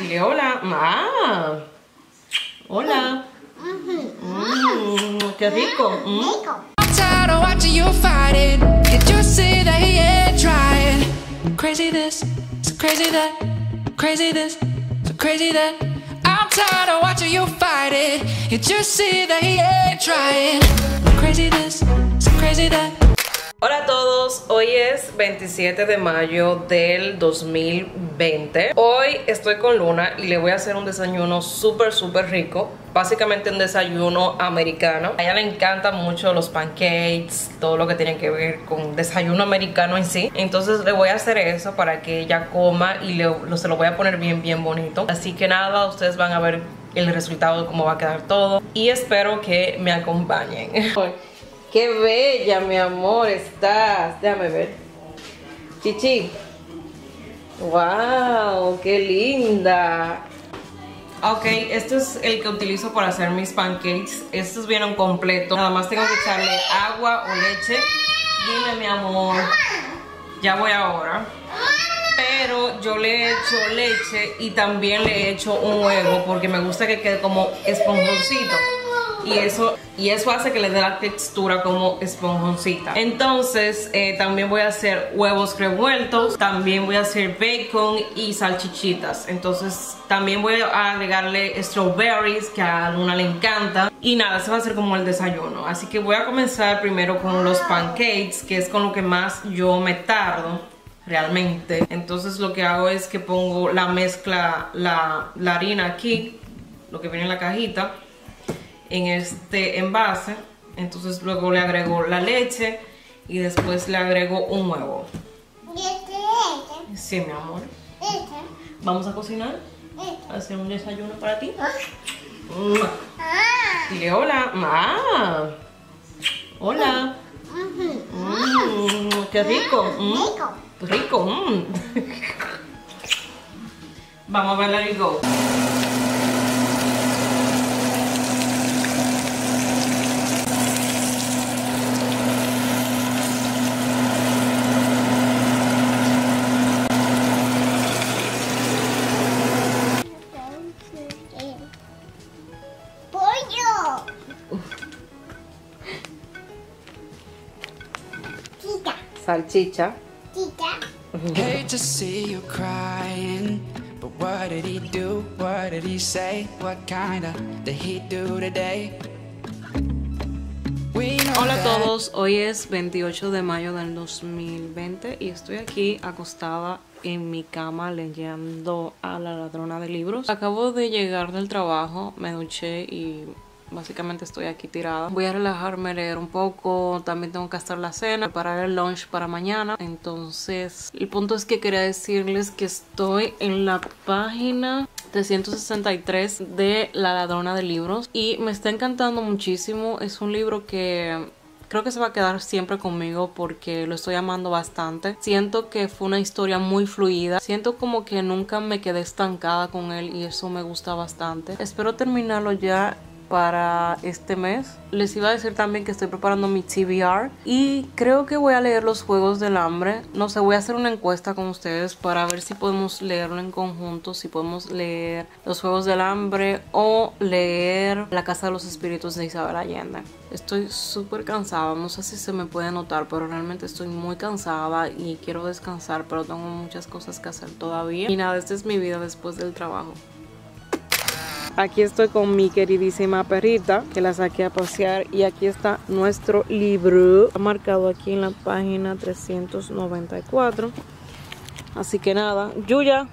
Dile hola. Ah. Hola. Mm, qué rico. Mm. I'm tired of watching you fight it. Can't you see that he ain't trying? Crazy this, so crazy that, crazy this, so crazy that. I'm tired of watching you fight it. You see that he ain't trying? Crazy this, so crazy that. Hola a todos, hoy es 27 de mayo del 2020 Hoy estoy con Luna y le voy a hacer un desayuno súper súper rico Básicamente un desayuno americano. A ella le encantan mucho los pancakes, todo lo que tiene que ver con desayuno americano en sí. Entonces le voy a hacer eso para que ella coma y lo, se lo voy a poner bien bien bonito. Así que nada, ustedes van a ver el resultado de cómo va a quedar todo Y espero que me acompañen Qué bella, mi amor, estás. Déjame ver. Chichi. Wow, qué linda. Ok, este es el que utilizo para hacer mis pancakes. Estos vienen completos. Nada más tengo que echarle agua o leche. Dime, mi amor. Ya voy ahora. Pero yo le he hecho leche y también le he hecho un huevo porque me gusta que quede como esponjosito y eso, y eso hace que le dé la textura como esponjoncita. Entonces eh, también voy a hacer huevos revueltos, también voy a hacer bacon y salchichitas. Entonces también voy a agregarle strawberries que a Luna le encanta. Y nada, se va a hacer como el desayuno. Así que voy a comenzar primero con los pancakes, que es con lo que más yo me tardo realmente. Entonces lo que hago es que pongo la mezcla, la, la harina aquí, lo que viene en la cajita en este envase. Entonces luego le agrego la leche y después le agrego un huevo. Sí, mi amor. Vamos a cocinar. Hacer un desayuno para ti. Dile hola. Ah. Hola. Mm, qué rico. Mm. Rico. Mm. Vamos a ver la go. Salchicha. tita. Hate to see you crying. But what did he do? What did he say? What kinda did he do today? We know Hola a todos, hoy es 28 de mayo del 2020 y estoy aquí acostada en mi cama leyendo a la ladrona de libros. Acabo de llegar del trabajo, me duché y básicamente estoy aquí tirada. Voy a relajarme, leer un poco, también tengo que hacer la cena, preparar el lunch para mañana. Entonces, el punto es que quería decirles que estoy en la página 363 de La ladrona de libros y me está encantando muchísimo. Es un libro que creo que se va a quedar siempre conmigo porque lo estoy amando bastante. Siento que fue una historia muy fluida. Siento como que nunca me quedé estancada con él y eso me gusta bastante. Espero terminarlo ya para este mes. Les iba a decir también que estoy preparando mi TBR y creo que voy a leer los Juegos del Hambre. No sé, voy a hacer una encuesta con ustedes para ver si podemos leerlo en conjunto, si podemos leer los Juegos del Hambre o leer La Casa de los Espíritus de Isabel Allende. Estoy súper cansada, no sé si se me puede notar, pero realmente estoy muy cansada y quiero descansar, pero tengo muchas cosas que hacer todavía. Y nada, esta es mi vida después del trabajo. Aquí estoy con mi queridísima perrita que la saqué a pasear y aquí está nuestro libro marcado aquí en la página 394. Así que nada, Yuya.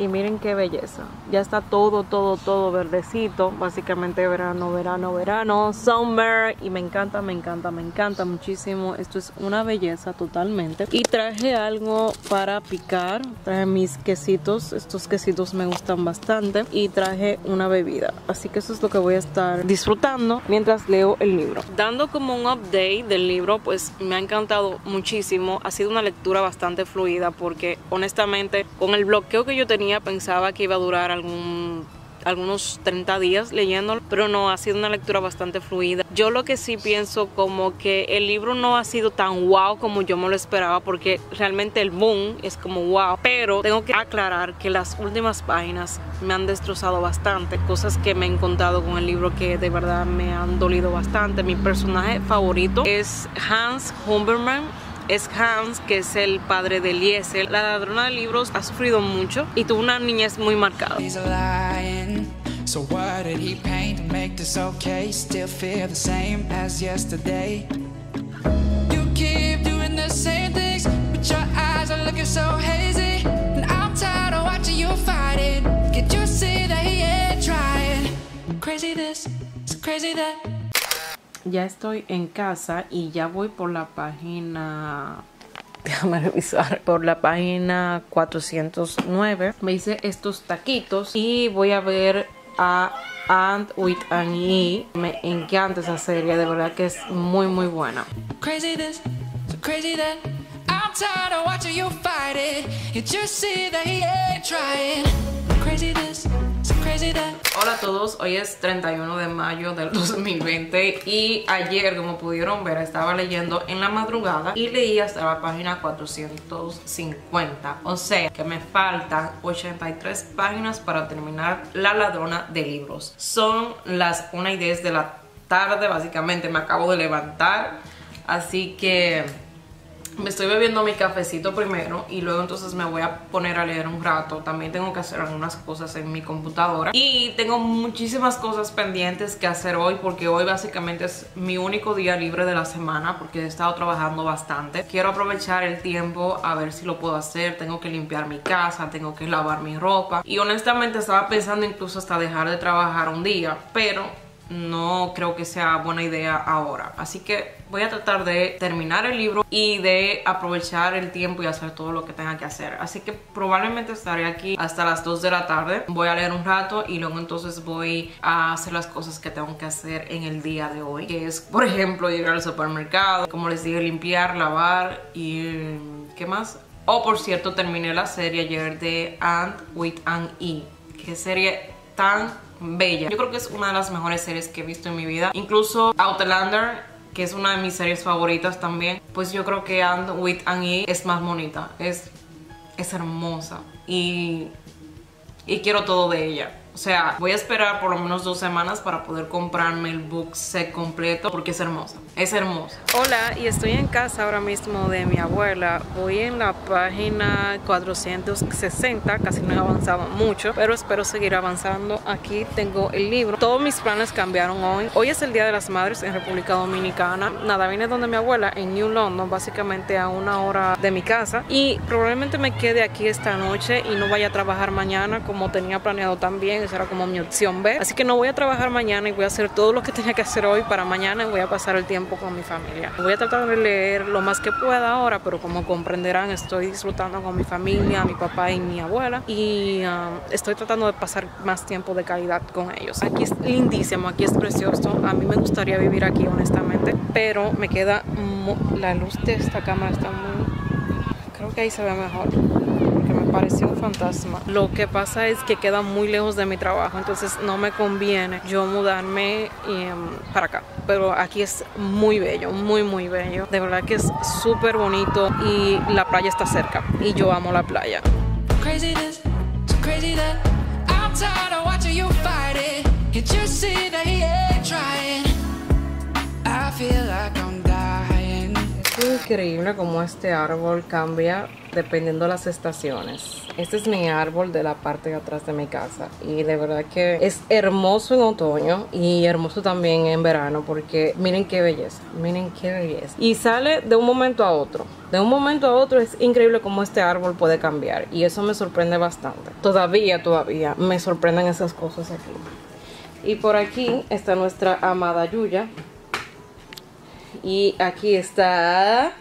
Y miren qué belleza. Ya está todo, todo, todo verdecito. Básicamente verano, verano, verano. Summer. Y me encanta, me encanta, me encanta muchísimo. Esto es una belleza totalmente. Y traje algo para picar. Traje mis quesitos. Estos quesitos me gustan bastante. Y traje una bebida. Así que eso es lo que voy a estar disfrutando mientras leo el libro. Dando como un update del libro, pues me ha encantado muchísimo. Ha sido una lectura bastante fluida porque honestamente con el bloqueo que yo tenía pensaba que iba a durar algunos 30 días leyéndolo, pero no, ha sido una lectura bastante fluida. Yo lo que sí pienso como que el libro no ha sido tan wow como yo me lo esperaba, porque realmente el boom es como wow, pero tengo que aclarar que las últimas páginas me han destrozado bastante, cosas que me he encontrado con el libro que de verdad me han dolido bastante. Mi personaje favorito es Hans Humberman es Hans, que es el padre de Eliezer. La ladrona de libros ha sufrido mucho y tuvo una niñez muy marcada. So what did he paint to make this okay? Still feel the same as yesterday. You keep doing the same things, but your eyes are looking so hazy. And I'm tired of watching you fighting. Can't you see that he ain't trying? Crazy this, so crazy that. Ya estoy en casa y ya voy por la página déjame revisar por la página 409 me hice estos taquitos y voy a ver a Ant with an E me encanta esa serie de verdad que es muy muy buena Crazy this, so crazy that. I'm tired of watching you fight it. You see that he ain't trying? Crazy this. Hola a todos, hoy es 31 de mayo del 2020 y ayer como pudieron ver estaba leyendo en la madrugada y leí hasta la página 450 o sea que me faltan 83 páginas para terminar La ladrona de libros. Son las 1 y 10 de la tarde básicamente me acabo de levantar así que me estoy bebiendo mi cafecito primero y luego entonces me voy a poner a leer un rato. También tengo que hacer algunas cosas en mi computadora. Y tengo muchísimas cosas pendientes que hacer hoy porque hoy básicamente es mi único día libre de la semana porque he estado trabajando bastante. Quiero aprovechar el tiempo a ver si lo puedo hacer. Tengo que limpiar mi casa, tengo que lavar mi ropa. Y honestamente estaba pensando incluso hasta dejar de trabajar un día, pero no creo que sea buena idea ahora. Así que voy a tratar de terminar el libro y de aprovechar el tiempo y hacer todo lo que tenga que hacer. Así que probablemente estaré aquí hasta las 2 de la tarde. Voy a leer un rato y luego entonces voy a hacer las cosas que tengo que hacer en el día de hoy. Que es, por ejemplo, llegar al supermercado, como les dije, limpiar, lavar y... ¿Qué más? Oh, por cierto, terminé la serie ayer de Ant with an E. Qué serie tan bella. Yo creo que es una de las mejores series que he visto en mi vida. Incluso Outlander, que es una de mis series favoritas también, pues yo creo que And with an E es más bonita. Es, es hermosa. Y, y quiero todo de ella. O sea, voy a esperar por lo menos dos semanas para poder comprarme el book set completo porque es hermosa. Es hermosa. Hola, y estoy en casa ahora mismo de mi abuela. Voy en la página 460, casi no he avanzado mucho, pero espero seguir avanzando. Aquí tengo el libro. Todos mis planes cambiaron hoy. Hoy es el Día de las Madres en República Dominicana. Nada, vine donde mi abuela en New London, básicamente a una hora de mi casa. Y probablemente me quede aquí esta noche y no vaya a trabajar mañana como tenía planeado también. Esa era como mi opción B. Así que no voy a trabajar mañana y voy a hacer todo lo que tenía que hacer hoy para mañana y voy a pasar el tiempo con mi familia. Voy a tratar de leer lo más que pueda ahora, pero como comprenderán, estoy disfrutando con mi familia, mi papá y mi abuela y um, estoy tratando de pasar más tiempo de calidad con ellos. Aquí es lindísimo, aquí es precioso. A mí me gustaría vivir aquí, honestamente, pero me queda la luz de esta cámara está muy creo que ahí se ve mejor porque me pareció un fantasma. Lo que pasa es que queda muy lejos de mi trabajo, entonces no me conviene yo mudarme em, para acá. Pero aquí es muy bello, muy muy bello. De verdad que es súper bonito y la playa está cerca y yo amo la playa. I feel like I'm increíble cómo este árbol cambia dependiendo de las estaciones. Este es mi árbol de la parte de atrás de mi casa y de verdad que es hermoso en otoño y hermoso también en verano porque miren qué belleza, miren qué belleza. Y sale de un momento a otro. De un momento a otro es increíble cómo este árbol puede cambiar y eso me sorprende bastante. Todavía, todavía me sorprenden esas cosas aquí. Y por aquí está nuestra amada Yuya, y aquí está.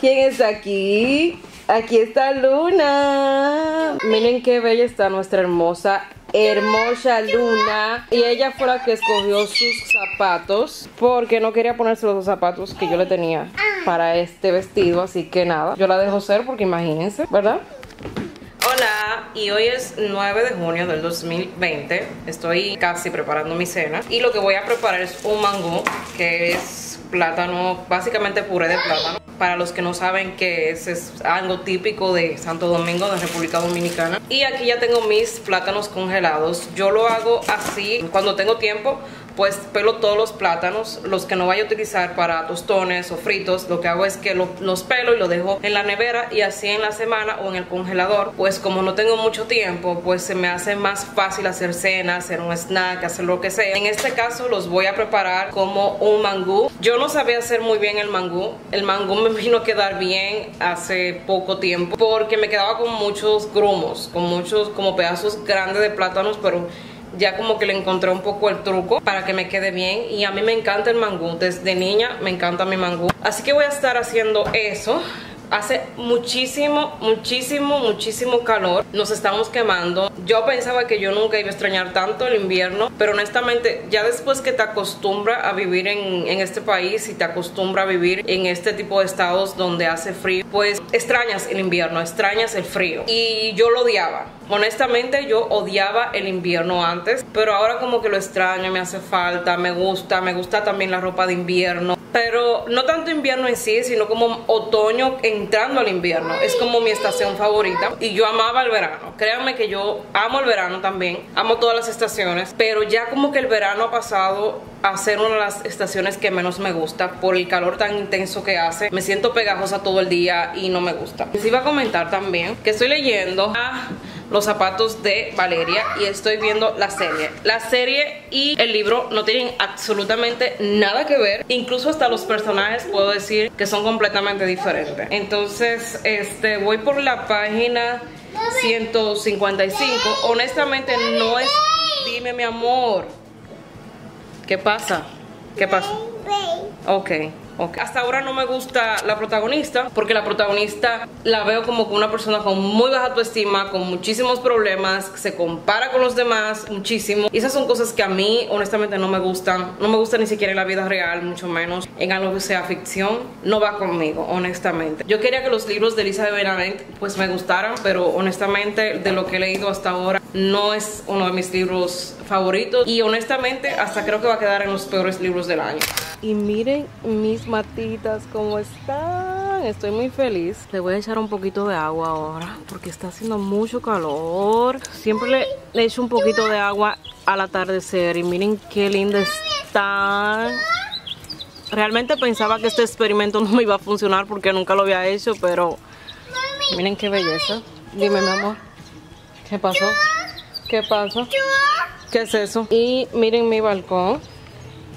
¿Quién está aquí? Aquí está Luna. Miren qué bella está nuestra hermosa, hermosa Luna. Y ella fue la que escogió sus zapatos. Porque no quería ponerse los zapatos que yo le tenía para este vestido. Así que nada, yo la dejo ser porque imagínense, ¿verdad? Hola, y hoy es 9 de junio del 2020. Estoy casi preparando mi cena. Y lo que voy a preparar es un mangú, que es plátano, básicamente puré de plátano. Para los que no saben que es, es algo típico de Santo Domingo, de República Dominicana. Y aquí ya tengo mis plátanos congelados. Yo lo hago así cuando tengo tiempo pues pelo todos los plátanos, los que no vaya a utilizar para tostones o fritos, lo que hago es que los pelo y lo dejo en la nevera y así en la semana o en el congelador, pues como no tengo mucho tiempo, pues se me hace más fácil hacer cena, hacer un snack, hacer lo que sea. En este caso los voy a preparar como un mangú. Yo no sabía hacer muy bien el mangú, el mangú me vino a quedar bien hace poco tiempo porque me quedaba con muchos grumos, con muchos como pedazos grandes de plátanos, pero ya como que le encontré un poco el truco para que me quede bien y a mí me encanta el mangú, desde niña me encanta mi mangú. Así que voy a estar haciendo eso Hace muchísimo, muchísimo, muchísimo calor. Nos estamos quemando. Yo pensaba que yo nunca iba a extrañar tanto el invierno, pero honestamente, ya después que te acostumbras a vivir en, en este país y te acostumbras a vivir en este tipo de estados donde hace frío, pues extrañas el invierno, extrañas el frío. Y yo lo odiaba. Honestamente, yo odiaba el invierno antes, pero ahora como que lo extraño, me hace falta, me gusta, me gusta también la ropa de invierno pero no tanto invierno en sí, sino como otoño entrando al invierno. Es como mi estación favorita y yo amaba el verano. Créanme que yo amo el verano también, amo todas las estaciones, pero ya como que el verano ha pasado a ser una de las estaciones que menos me gusta por el calor tan intenso que hace. Me siento pegajosa todo el día y no me gusta. Les iba a comentar también que estoy leyendo a los zapatos de Valeria y estoy viendo la serie. La serie y el libro no tienen absolutamente nada que ver. Incluso hasta los personajes puedo decir que son completamente diferentes. Entonces, este, voy por la página 155. Honestamente no es... Dime mi amor. ¿Qué pasa? ¿Qué pasa? Ok. Hasta ahora no me gusta la protagonista porque la protagonista la veo como una persona con muy baja autoestima, con muchísimos problemas, se compara con los demás muchísimo. Y esas son cosas que a mí honestamente no me gustan. No me gusta ni siquiera en la vida real, mucho menos en algo que sea ficción. No va conmigo, honestamente. Yo quería que los libros de Elizabeth Benavent pues me gustaran, pero honestamente de lo que he leído hasta ahora no es uno de mis libros favoritos y honestamente hasta creo que va a quedar en los peores libros del año. Y miren mis matitas cómo están. Estoy muy feliz. Le voy a echar un poquito de agua ahora porque está haciendo mucho calor. Siempre le, echo un poquito de agua al atardecer y miren qué linda están. Realmente pensaba que este experimento no me iba a funcionar porque nunca lo había hecho, pero miren qué belleza. Dime, mi amor, ¿qué pasó? ¿Qué pasa? ¿Qué es eso? Y miren mi balcón.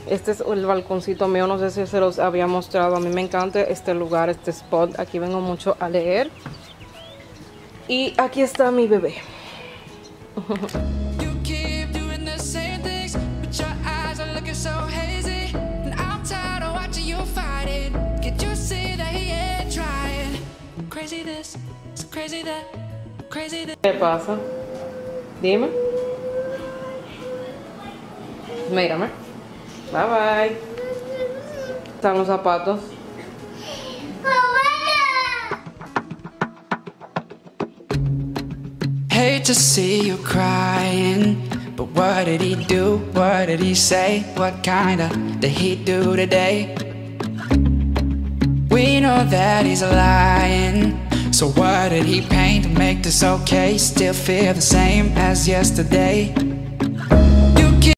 Este es el balconcito mío, no sé si se los había mostrado. A mí me encanta este lugar, este spot. Aquí vengo mucho a leer. Y aquí está mi bebé. ¿Qué pasa? Dime. Mírame. Bye bye. Están los zapatos. Hate to see you crying. But what did he do? What did he say? What kinda did he do today? We know that he's lying. So what did he paint to make this okay? Still feel the same as yesterday.